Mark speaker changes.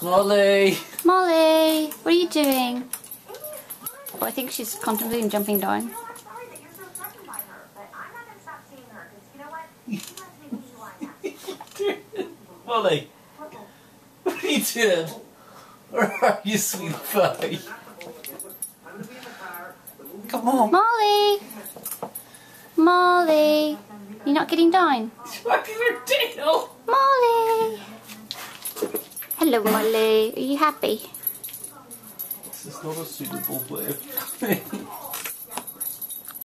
Speaker 1: Molly!
Speaker 2: Molly, what are you doing? Oh, I think she's contemplating jumping down.
Speaker 1: Molly! What are you doing? Where are you, sweet pie? Come on!
Speaker 2: Molly! Molly! You're not getting down?
Speaker 1: Wagging your tail!
Speaker 2: Hello, Molly. Are you happy?
Speaker 1: This is not a suitable way of.